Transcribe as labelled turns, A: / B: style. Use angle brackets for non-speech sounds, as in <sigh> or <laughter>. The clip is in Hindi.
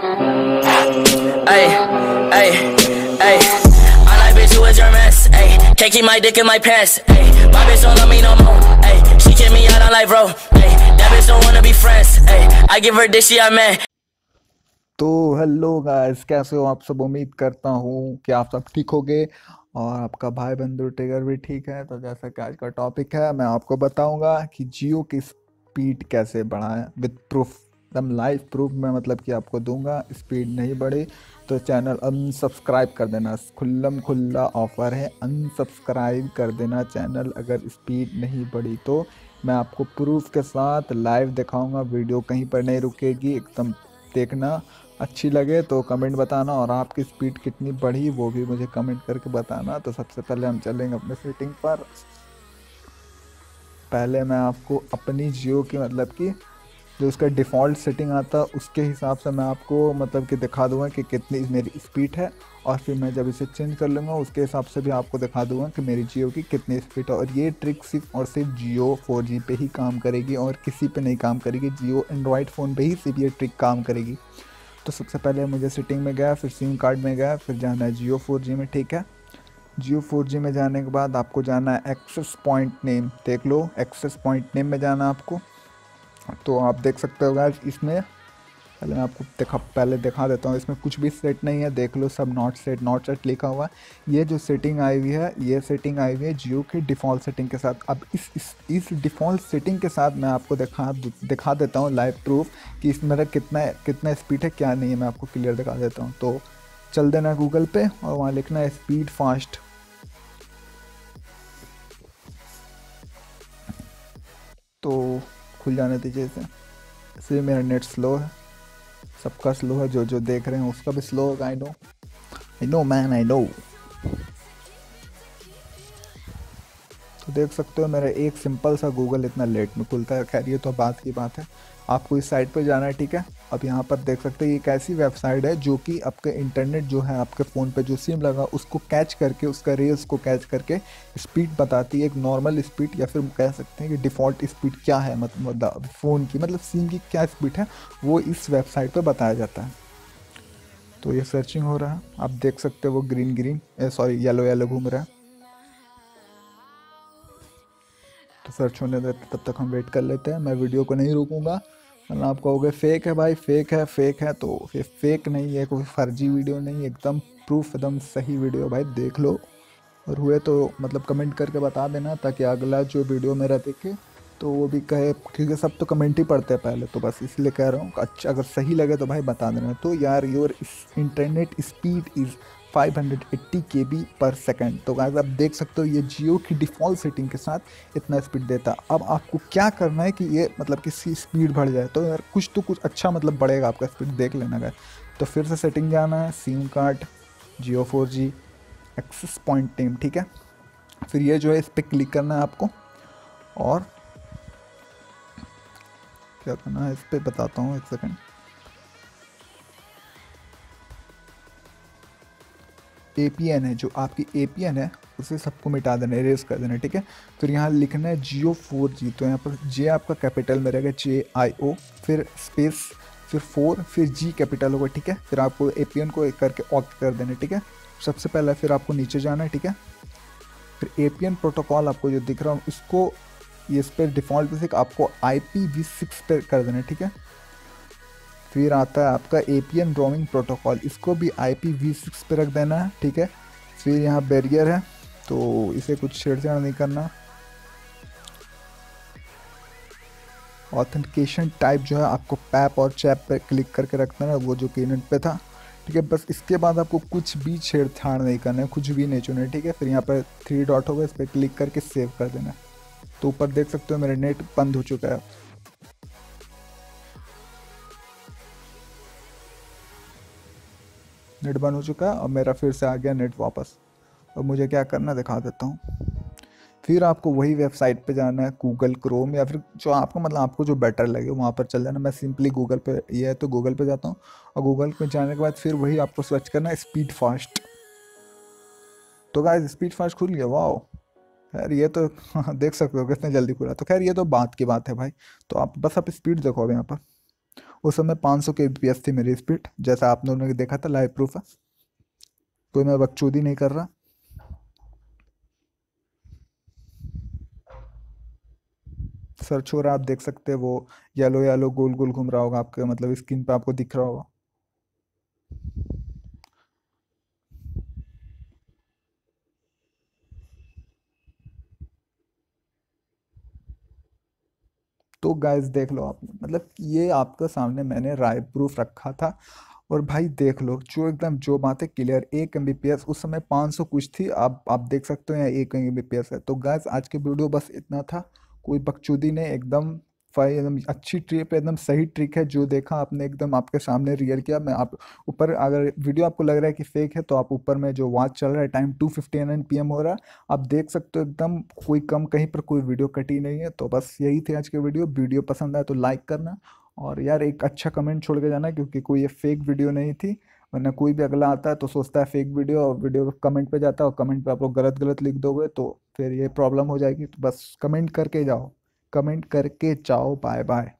A: Ay, ay, ay. I like bitch who is your mess. Ay, can't keep my dick in my pants. Ay, my bitch don't love me no more. Ay, she kick me out on life, bro. Ay, that bitch don't wanna be friends. Ay, I give her dick, she a man.
B: तो हेलो गाइस कैसे हो आप सब उम्मीद करता हूँ कि आप सब ठीक होगे और आपका भाई बंधु टिगर भी ठीक है तो जैसा कि आज का टॉपिक है मैं आपको बताऊँगा कि जियो की स्पीड कैसे बढ़ाएँ विद प्रूफ एकदम लाइव प्रूफ मैं मतलब कि आपको दूँगा स्पीड नहीं बढ़ी तो चैनल अनसब्सक्राइब कर देना। खुल्लम खुल्ला ऑफ़र है अनसब्सक्राइब कर देना चैनल अगर स्पीड नहीं बढ़ी तो। मैं आपको प्रूफ के साथ लाइव दिखाऊँगा वीडियो कहीं पर नहीं रुकेगी, एकदम देखना, अच्छी लगे तो कमेंट बताना, और आपकी स्पीड कितनी बढ़ी, वो भी मुझे कमेंट करके बताना। तो सबसे पहले हम चलेंगे अपने सेटिंग पर। पहले मैं आपको अपनी जियो की मतलब कि जो उसका डिफ़ॉल्ट सेटिंग आता है उसके हिसाब से मैं आपको मतलब कि दिखा दूँगा कि कितनी मेरी स्पीड है और फिर मैं जब इसे चेंज कर लूँगा, उसके हिसाब से भी आपको दिखा दूँगा कि मेरी जियो की कितनी स्पीड है। और ये ट्रिक सिर्फ़ और सिर्फ़ जियो 4G पे ही काम करेगी और किसी पे नहीं काम करेगी। जियो एंड्रॉयड फ़ोन पे ही सिर्फ़ ये ट्रिक काम करेगी। तो सबसे पहले मुझे सेटिंग में गया, फिर सिम कार्ड में गया, फिर जाना है जियो फोर में, ठीक है? जियो फोर में जाने के बाद आपको जाना है एक्सेस पॉइंट नेम देख लो एक्सेस पॉइंट नेम में जाना आपको। तो आप देख सकते हो गाइस इसमें, पहले मैं आपको दिखा, पहले दिखा देता हूँ, इसमें कुछ भी सेट नहीं है, देख लो सब नॉट सेट नॉट सेट लिखा हुआ है। ये जो सेटिंग आई हुई है, ये सेटिंग आई हुई है जियो के डिफ़ॉल्ट सेटिंग के साथ। अब इस इस इस डिफ़ॉल्ट सेटिंग के साथ मैं आपको दिखा दिखा देता हूँ लाइव प्रूफ कि इस मेरा कितना कितना स्पीड है, क्या नहीं है, मैं आपको क्लियर दिखा देता हूँ। तो चल देना गूगल पे और वहाँ लिखना है स्पीड फास्ट तो खुल जाने दीजिए इसे। इसलिए मेरा नेट स्लो है। सबका स्लो है जो जो देख रहे हैं उसका भी स्लो होगा I know I know man I know तो देख सकते हो मेरा एक सिंपल सा गूगल इतना लेट में खुलता है। खैर, ये तो बात की बात है। आपको इस साइट पर जाना है, ठीक है? अब यहाँ पर देख सकते हैं, ये एक ऐसी वेबसाइट है जो कि आपके इंटरनेट जो है, आपके फ़ोन पे जो सिम लगा, उसको कैच करके, उसका रेल्स को कैच करके स्पीड बताती है, एक नॉर्मल स्पीड या फिर कह सकते हैं कि डिफ़ॉल्ट स्पीड क्या है मतलब फ़ोन की मतलब सिम की क्या स्पीड है, वो इस वेबसाइट पर बताया जाता है। तो ये सर्चिंग हो रहा है। आप देख सकते हो वो green green sorry yellow yellow घूम रहा है। सर्च होने देते तब तक हम वेट कर लेते हैं। मैं वीडियो को नहीं रोकूँगा। वरना आप कहोगे, फेक है भाई, फेक है फेक है। तो फिर फेक नहीं है, कोई फर्जी वीडियो नहीं एकदम प्रूफ एकदम सही वीडियो भाई, देख लो। और हुए तो मतलब कमेंट करके बता देना, ताकि अगला जो वीडियो मेरा देखे तो वो भी कहे, क्योंकि सब तो कमेंट ही पढ़ते हैं पहले। तो बस इसलिए कह रहा हूँ अच्छा अगर सही लगे तो भाई बता देना। तो यार योर इंटरनेट स्पीड इज़ 580 के बी पर सेकेंड तो गाइस आप देख सकते हो ये जियो की डिफ़ॉल्ट सेटिंग के साथ इतना स्पीड देता। अब आपको क्या करना है कि ये मतलब किसी स्पीड बढ़ जाए। तो यार कुछ तो कुछ अच्छा मतलब बढ़ेगा आपका स्पीड देख लेना गाइस तो फिर से सेटिंग जाना है SIM card Jio four G access point team ठीक है? फिर ये जो है इस पर क्लिक करना है आपको। और क्या करना है? इस पर बताता हूँ एक सेकेंड एपीएन है, जो आपकी एपीएन है, उसे सबको मिटा देना इरेज कर देना, ठीक है? फिर यहाँ लिखना है जियो फोर जी तो यहाँ पर जे आपका कैपिटल में रहेगा, जे आई ओ, फिर स्पेस फिर फोर फिर जी कैपिटल होगा, ठीक है? फिर आपको एपीएन को एक करके ऑक्ट कर देना, ठीक है? सबसे पहले फिर आपको नीचे जाना है, ठीक है? फिर एपीएन प्रोटोकॉल आपको जो दिख रहा हूँ, उसको इस पर डिफ़ॉल्ट आपको आई पी वी सिक्स पर कर देना, ठीक है? फिर आता है आपका A P N roaming protocol इसको भी आई पी वी सिक्स पर रख देना है, ठीक है? फिर यहाँ बैरियर है तो इसे कुछ छेड़छाड़ नहीं करना। ऑथेंटिकेशन टाइप जो है, आपको पैप और चैप पे क्लिक करके रखना है, वो जो कि नेट पे था, ठीक है? बस इसके बाद आपको कुछ भी छेड़छाड़ नहीं करना है, कुछ भी नहीं चुना है, ठीक है? फिर यहाँ पर थ्री डॉट होगा इस पर क्लिक करके सेव कर देना है। तो ऊपर देख सकते हो मेरा नेट बंद हो चुका है। नेट बंद हो चुका है और मेरा फिर से आ गया नेट वापस। और मुझे क्या करना दिखा देता हूँ। फिर आपको वही वेबसाइट पे जाना है गूगल क्रोम या फिर जो आपको मतलब आपको जो बेटर लगे, वहाँ पर चल जाना। मैं सिंपली गूगल पे, ये है तो गूगल पे जाता हूँ और गूगल पे जाने के बाद फिर वही आपको सर्च करना है स्पीड फास्ट तो गाइस स्पीड फास्ट खुल गया वाह खैर, ये तो <laughs> देख सकते हो कितने जल्दी खुला। तो खैर, ये तो बात की बात है भाई। तो आप बस आप स्पीड देखो यहाँ पर। उस समय 500 के बी थी मेरी स्पीड जैसा आप लोगों ने देखा था लाइव प्रूफ है। कोई मैं बकचोदी नहीं कर रहा। सर्च हो रहा आप देख सकते हैं वो येलो येलो गोल गोल घूम रहा होगा आपके मतलब स्क्रीन पे आपको दिख रहा होगा। तो गाइस देख लो आप मतलब ये आपके सामने मैंने राय प्रूफ रखा था। और भाई देख लो, जो एकदम, जो बात क्लियर एक एमबीपीएस उस समय 500 कुछ थी, आप आप देख सकते हो यहाँ एक एमबीपीएस है। तो गैस आज के वीडियो बस इतना था। कोई बकचूदी ने एकदम फाइ एकदम अच्छी ट्रिप, एकदम सही ट्रिक है, जो देखा आपने एकदम आपके सामने रियल किया। मैं आप ऊपर अगर वीडियो आपको लग रहा है कि फेक है तो आप ऊपर में जो वॉच चल रहा है time two fifty N P हो रहा है, आप देख सकते हो एकदम कोई कम कहीं पर कोई वीडियो कटी नहीं है। तो बस यही थी आज की वीडियो। वीडियो पसंद आए तो लाइक करना और यार एक अच्छा कमेंट छोड़ के जाना, क्योंकि कोई ये फेक वीडियो नहीं थी। वरना कोई भी अगला आता है तो सोचता है फेक वीडियो और वीडियो कमेंट पे जाता है और कमेंट पे आप लोग गलत गलत लिख दोगे तो फिर ये प्रॉब्लम हो जाएगी। तो बस कमेंट करके जाओ। कमेंट करके जाओ बाय बाय